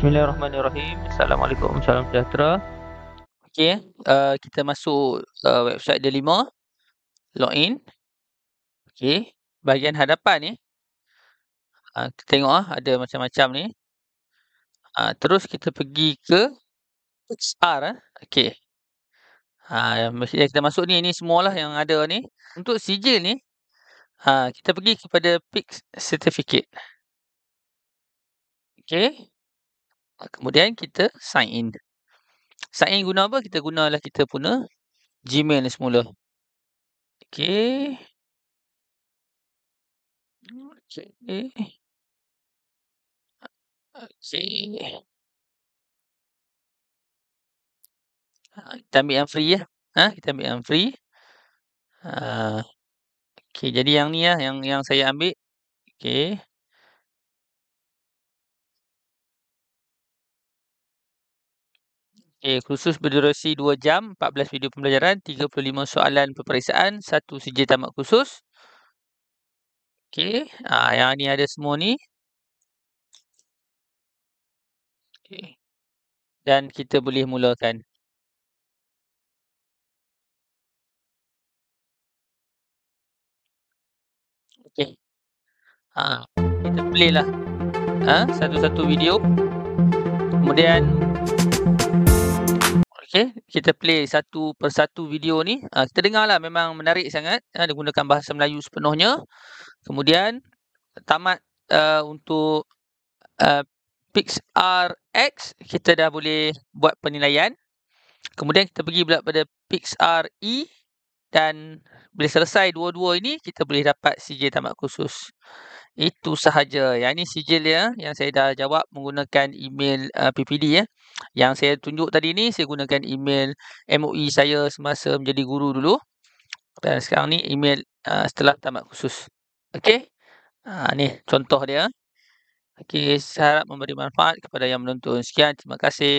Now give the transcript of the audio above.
Bismillahirrahmanirrahim. Assalamualaikum, salam sejahtera. Okey, uh, kita masuk uh, website Delima. Login. Okey, bahagian hadapan ni. Uh, kita tengok ah ada macam-macam ni. Uh, terus kita pergi ke XR ah. Okey. Ha, mesti kita masuk ni, ni semualah yang ada ni. Untuk sijil ni, ha, kita pergi kepada Pix Certificate. Okey. Ha, kemudian kita sign in. Sign in guna apa? Kita gunalah kita punya Gmail semula. Okey. Okey. Okey. Ha, kita ambil yang free ya. Ha, kita ambil yang free. Ha. Okey, jadi yang ni lah yang yang saya ambil. Okey. Okey, khusus berdurasi 2 jam, 14 video pembelajaran, 35 soalan peperiksaan, satu sijil tamat khusus. Okey, ha, yang ni ada semua ni. Okey. Dan kita boleh mulakan. Okey. Ha, kita play lah. Ha, satu-satu video. Kemudian Okey, kita play satu persatu video ni. Ha, kita dengarlah memang menarik sangat. Ha, dia gunakan bahasa Melayu sepenuhnya. Kemudian tamat uh, untuk uh, PixRX kita dah boleh buat penilaian. Kemudian kita pergi pula pada PixRE dan bila selesai dua-dua ini kita boleh dapat sijil tamat khusus. Itu sahaja. Yang ini sijil dia yang saya dah jawab menggunakan email uh, PPD ya. Yang saya tunjuk tadi ni saya gunakan email MOE saya semasa menjadi guru dulu. Dan sekarang ni email uh, setelah tamat khusus. Okey. Ha, ni contoh dia. Okey, saya harap memberi manfaat kepada yang menonton. Sekian, terima kasih.